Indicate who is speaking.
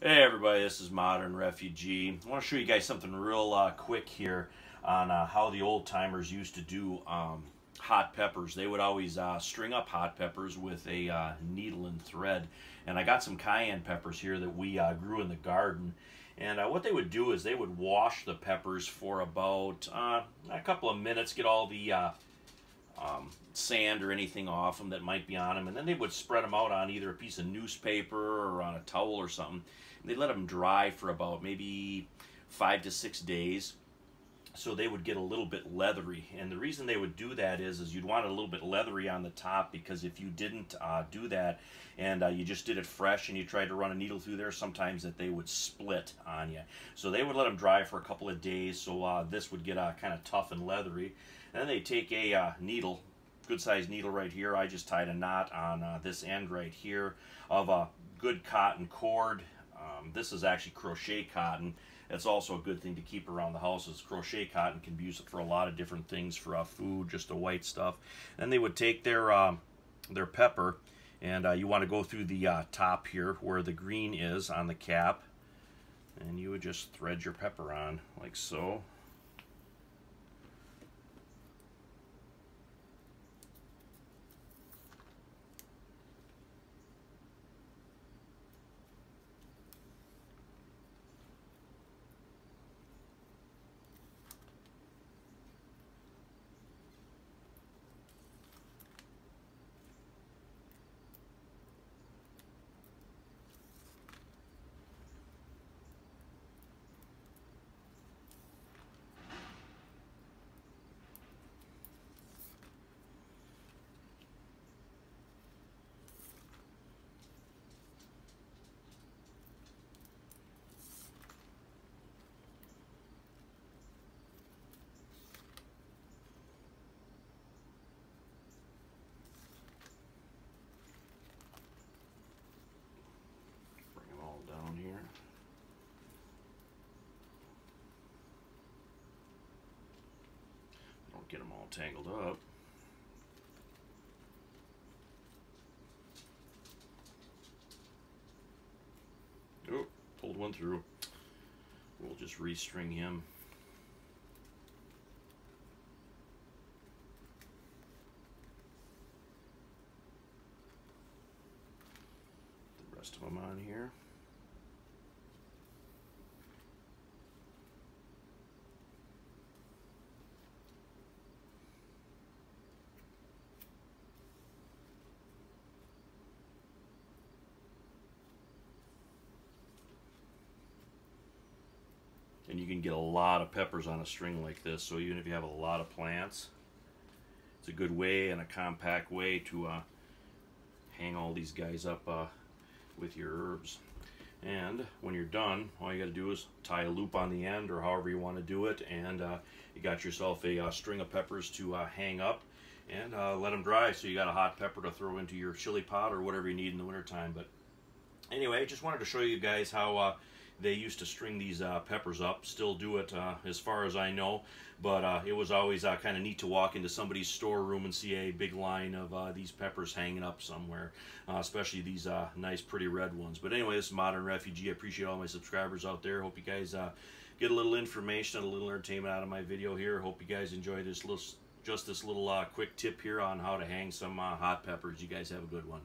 Speaker 1: Hey everybody, this is Modern Refugee. I want to show you guys something real uh, quick here on uh, how the old timers used to do um, hot peppers. They would always uh, string up hot peppers with a uh, needle and thread. And I got some cayenne peppers here that we uh, grew in the garden. And uh, what they would do is they would wash the peppers for about a couple of minutes, get all the um, sand or anything off them that might be on them. And then they would spread them out on either a piece of newspaper or on a towel or something. And they let them dry for about maybe five to six days. So they would get a little bit leathery. And the reason they would do that is, is you'd want it a little bit leathery on the top because if you didn't uh, do that and uh, you just did it fresh and you tried to run a needle through there, sometimes that they would split on you. So they would let them dry for a couple of days so uh, this would get uh, kind of tough and leathery. And then they take a uh, needle, good sized needle right here. I just tied a knot on uh, this end right here of a good cotton cord. Um, this is actually crochet cotton. It's also a good thing to keep around the house. Is crochet cotton can be used for a lot of different things for uh, food, just the white stuff. Then they would take their um, their pepper, and uh, you want to go through the uh, top here where the green is on the cap, and you would just thread your pepper on like so. Get them all tangled up. Oh, pulled one through. We'll just restring him. The rest of them on here. Can get a lot of peppers on a string like this so even if you have a lot of plants it's a good way and a compact way to uh, hang all these guys up uh, with your herbs. And when you're done all you got to do is tie a loop on the end or however you want to do it and uh, you got yourself a uh, string of peppers to uh, hang up and uh, let them dry. So you got a hot pepper to throw into your chili pot or whatever you need in the wintertime but anyway just wanted to show you guys how they used to string these uh, peppers up, still do it uh, as far as I know, but uh, it was always uh, kind of neat to walk into somebody's storeroom and see a big line of uh, these peppers hanging up somewhere, uh, especially these nice pretty red ones. But anyway, this is Modern Refugee. I appreciate all my subscribers out there. Hope you guys get a little information, and a little entertainment out of my video here. Hope you guys enjoy this little, just this little quick tip here on how to hang some hot peppers. You guys have a good one.